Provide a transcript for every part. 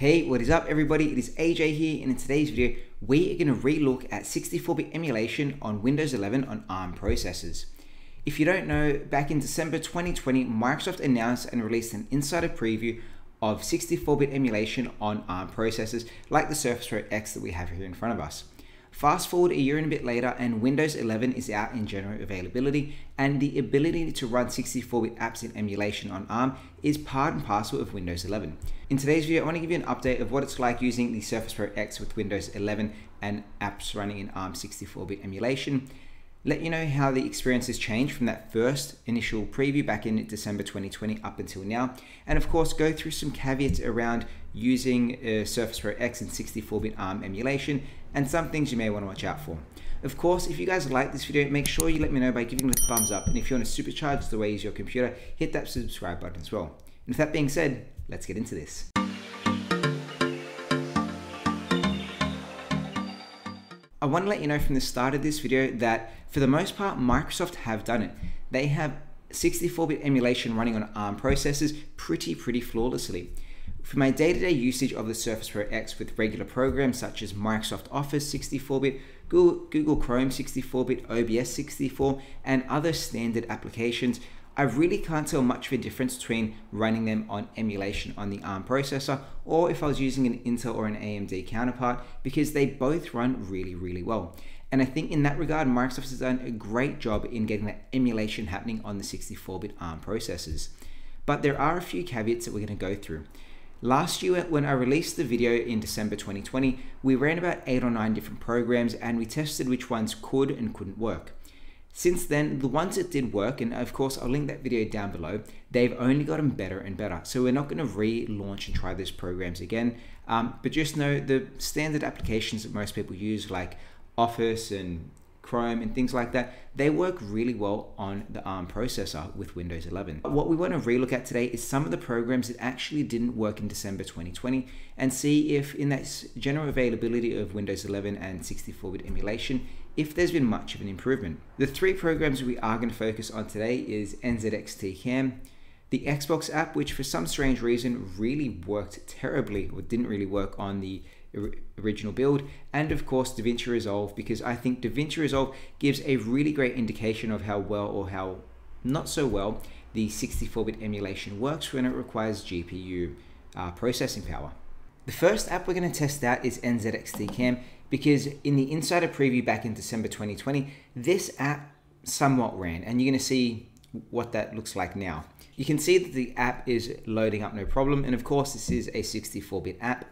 Hey, what is up everybody? It is AJ here and in today's video we are going to relook at 64-bit emulation on Windows 11 on ARM processors. If you don't know, back in December 2020, Microsoft announced and released an insider preview of 64-bit emulation on ARM processors like the Surface Pro X that we have here in front of us. Fast forward a year and a bit later and Windows 11 is out in general availability and the ability to run 64-bit apps in emulation on ARM is part and parcel of Windows 11. In today's video, I want to give you an update of what it's like using the Surface Pro X with Windows 11 and apps running in ARM 64-bit emulation let you know how the experience has changed from that first initial preview back in December 2020 up until now. And of course, go through some caveats around using uh, Surface Pro X and 64-bit ARM emulation and some things you may want to watch out for. Of course, if you guys like this video, make sure you let me know by giving it a thumbs up. And if you want to supercharge the way you use your computer, hit that subscribe button as well. And with that being said, let's get into this. I want to let you know from the start of this video that for the most part, Microsoft have done it. They have 64-bit emulation running on ARM processors pretty, pretty flawlessly. For my day-to-day -day usage of the Surface Pro X with regular programs such as Microsoft Office 64-bit, Google, Google Chrome 64-bit, OBS 64, and other standard applications, I really can't tell much of a difference between running them on emulation on the ARM processor or if I was using an Intel or an AMD counterpart because they both run really, really well. And I think in that regard, Microsoft has done a great job in getting that emulation happening on the 64-bit ARM processors. But there are a few caveats that we're going to go through. Last year, when I released the video in December 2020, we ran about eight or nine different programs and we tested which ones could and couldn't work. Since then, the ones that did work, and of course I'll link that video down below, they've only gotten better and better. So we're not going to relaunch and try those programs again. Um, but just know the standard applications that most people use, like Office and Chrome and things like that, they work really well on the ARM processor with Windows 11. What we want to relook at today is some of the programs that actually didn't work in December 2020 and see if in that general availability of Windows 11 and 64-bit emulation, if there's been much of an improvement. The three programs we are going to focus on today is NZXT Cam, the Xbox app, which for some strange reason really worked terribly or didn't really work on the original build, and of course DaVinci Resolve, because I think DaVinci Resolve gives a really great indication of how well or how not so well the 64-bit emulation works when it requires GPU uh, processing power. The first app we're going to test out is NZXT Cam because in the insider preview back in December 2020, this app somewhat ran and you're going to see what that looks like now. You can see that the app is loading up no problem and of course this is a 64-bit app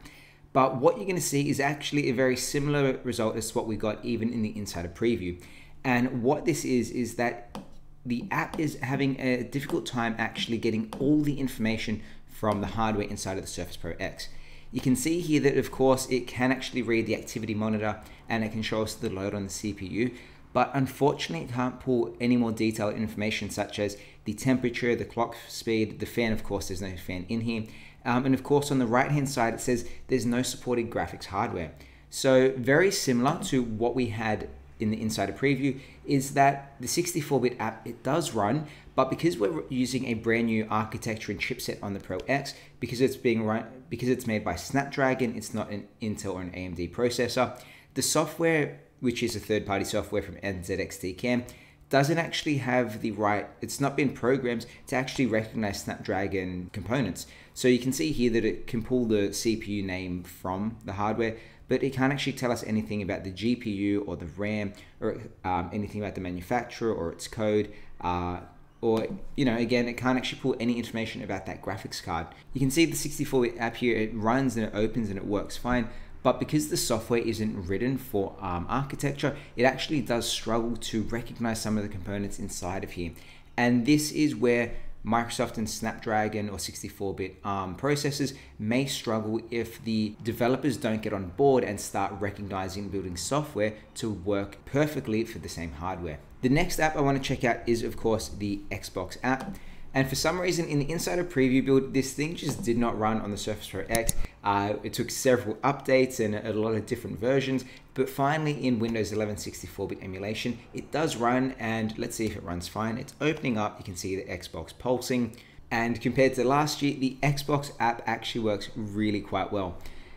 but what you're going to see is actually a very similar result as what we got even in the insider preview. And what this is, is that the app is having a difficult time actually getting all the information from the hardware inside of the Surface Pro X. You can see here that of course it can actually read the activity monitor and it can show us the load on the CPU, but unfortunately it can't pull any more detailed information such as the temperature, the clock speed, the fan, of course there's no fan in here, um, and of course, on the right hand side, it says there's no supported graphics hardware. So very similar to what we had in the insider preview is that the 64-bit app, it does run, but because we're using a brand new architecture and chipset on the Pro X, because it's being run, because it's made by Snapdragon, it's not an Intel or an AMD processor, the software, which is a third-party software from NZXT Cam, doesn't actually have the right, it's not been programmed to actually recognize Snapdragon components. So you can see here that it can pull the CPU name from the hardware, but it can't actually tell us anything about the GPU or the RAM or um, anything about the manufacturer or its code. Uh, or, you know, again, it can't actually pull any information about that graphics card. You can see the 64 app here, it runs and it opens and it works fine, but because the software isn't written for ARM architecture, it actually does struggle to recognize some of the components inside of here. And this is where Microsoft and Snapdragon or 64-bit ARM um, processors may struggle if the developers don't get on board and start recognizing building software to work perfectly for the same hardware. The next app I want to check out is of course the Xbox app. And for some reason in the insider preview build, this thing just did not run on the Surface Pro X. Uh, it took several updates and a lot of different versions, but finally in Windows 11 64-bit emulation, it does run and let's see if it runs fine. It's opening up, you can see the Xbox pulsing, And compared to last year, the Xbox app actually works really quite well.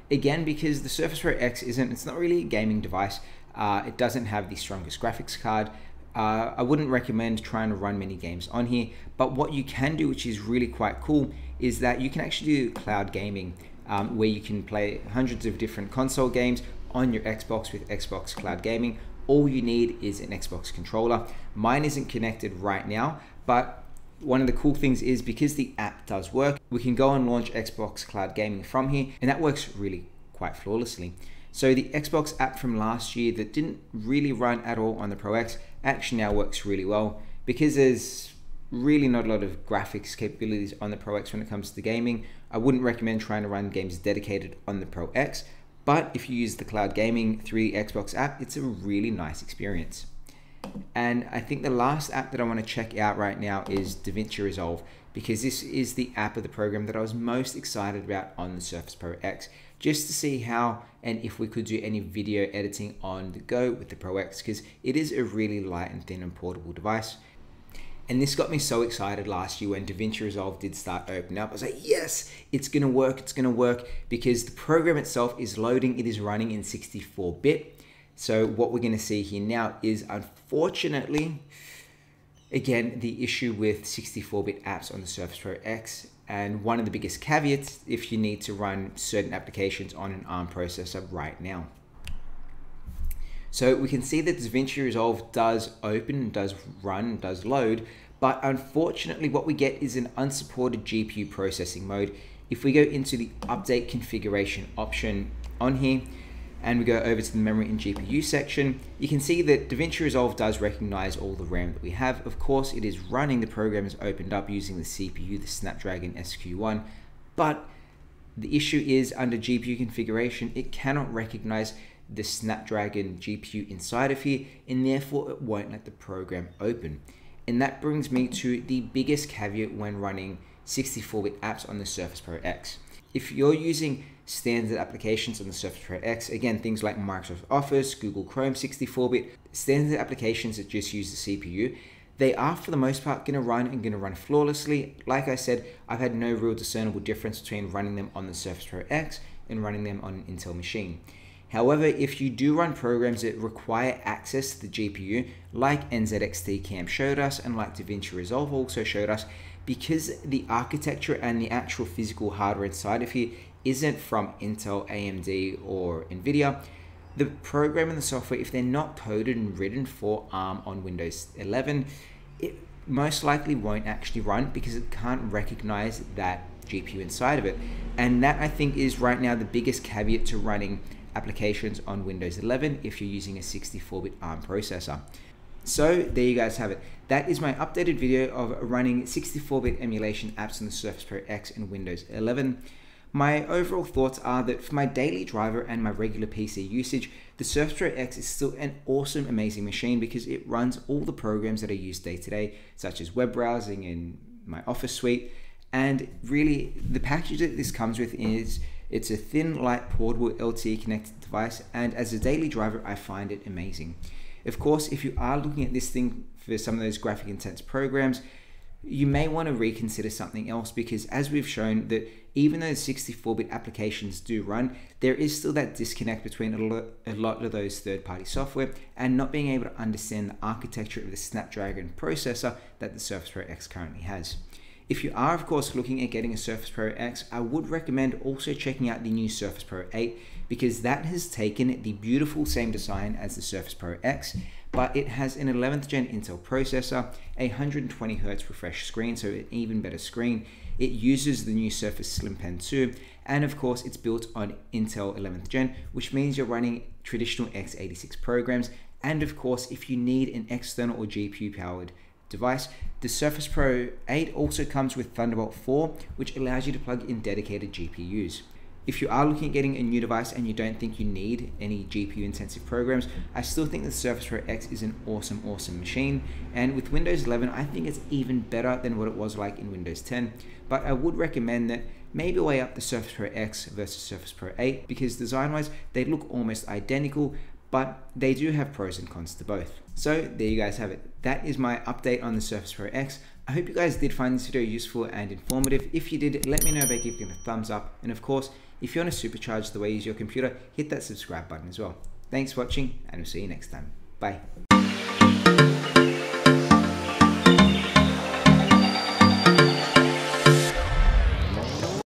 Again, because the Surface Pro X isn't, it's not really a gaming device. Uh, it doesn't have the strongest graphics card. Uh, I wouldn't recommend trying to run many games on here, but what you can do, which is really quite cool, is that you can actually do cloud gaming, um, where you can play hundreds of different console games on your Xbox with Xbox Cloud Gaming. All you need is an Xbox controller. Mine isn't connected right now, but one of the cool things is because the app does work, we can go and launch Xbox Cloud Gaming from here, and that works really quite flawlessly. So the Xbox app from last year that didn't really run at all on the Pro X actually now works really well because there's really not a lot of graphics capabilities on the Pro X when it comes to gaming. I wouldn't recommend trying to run games dedicated on the Pro X, but if you use the cloud gaming through the Xbox app, it's a really nice experience. And I think the last app that I want to check out right now is DaVinci Resolve because this is the app of the program that I was most excited about on the Surface Pro X just to see how and if we could do any video editing on the go with the Pro X because it is a really light and thin and portable device. And this got me so excited last year when DaVinci Resolve did start opening up. I was like, yes, it's gonna work, it's gonna work because the program itself is loading, it is running in 64 bit. So what we're gonna see here now is unfortunately, again, the issue with 64 bit apps on the Surface Pro X. And one of the biggest caveats if you need to run certain applications on an ARM processor right now. So we can see that DaVinci Resolve does open, does run, does load, but unfortunately what we get is an unsupported GPU processing mode. If we go into the update configuration option on here, and we go over to the memory and GPU section, you can see that DaVinci Resolve does recognize all the RAM that we have. Of course, it is running the program is opened up using the CPU, the Snapdragon SQ1, but the issue is under GPU configuration, it cannot recognize the Snapdragon GPU inside of here, and therefore it won't let the program open. And that brings me to the biggest caveat when running 64-bit apps on the Surface Pro X. If you're using standard applications on the Surface Pro X, again, things like Microsoft Office, Google Chrome 64-bit, standard applications that just use the CPU, they are for the most part going to run and going to run flawlessly. Like I said, I've had no real discernible difference between running them on the Surface Pro X and running them on an Intel machine. However, if you do run programs that require access to the GPU, like NZXT Cam showed us and like DaVinci Resolve also showed us, because the architecture and the actual physical hardware inside of here isn't from Intel, AMD, or NVIDIA, the program and the software, if they're not coded and written for ARM on Windows 11, it most likely won't actually run because it can't recognize that GPU inside of it. And that I think is right now the biggest caveat to running applications on Windows 11 if you're using a 64-bit ARM processor. So there you guys have it. That is my updated video of running 64-bit emulation apps on the Surface Pro X in Windows 11. My overall thoughts are that for my daily driver and my regular PC usage, the Surface Pro X is still an awesome, amazing machine because it runs all the programs that I use day to day, such as web browsing and my Office suite. And really, the package that this comes with is it's a thin, light, portable LTE connected device, and as a daily driver, I find it amazing. Of course, if you are looking at this thing for some of those graphic intense programs, you may want to reconsider something else because as we've shown that even though 64-bit applications do run, there is still that disconnect between a lot of those third-party software and not being able to understand the architecture of the Snapdragon processor that the Surface Pro X currently has. If you are, of course, looking at getting a Surface Pro X, I would recommend also checking out the new Surface Pro 8 because that has taken the beautiful same design as the Surface Pro X, but it has an 11th gen Intel processor, a 120Hz refresh screen, so an even better screen. It uses the new Surface Slim Pen 2, and of course, it's built on Intel 11th gen, which means you're running traditional x86 programs. And of course, if you need an external or GPU powered device. The Surface Pro 8 also comes with Thunderbolt 4, which allows you to plug in dedicated GPUs. If you are looking at getting a new device and you don't think you need any GPU intensive programs, I still think the Surface Pro X is an awesome, awesome machine. And with Windows 11, I think it's even better than what it was like in Windows 10. But I would recommend that maybe weigh up the Surface Pro X versus Surface Pro 8 because design wise, they look almost identical, but they do have pros and cons to both. So there you guys have it. That is my update on the Surface Pro X. I hope you guys did find this video useful and informative. If you did, let me know by giving it a thumbs up. And of course, if you want to supercharge the way you use your computer, hit that subscribe button as well. Thanks for watching and we'll see you next time. Bye.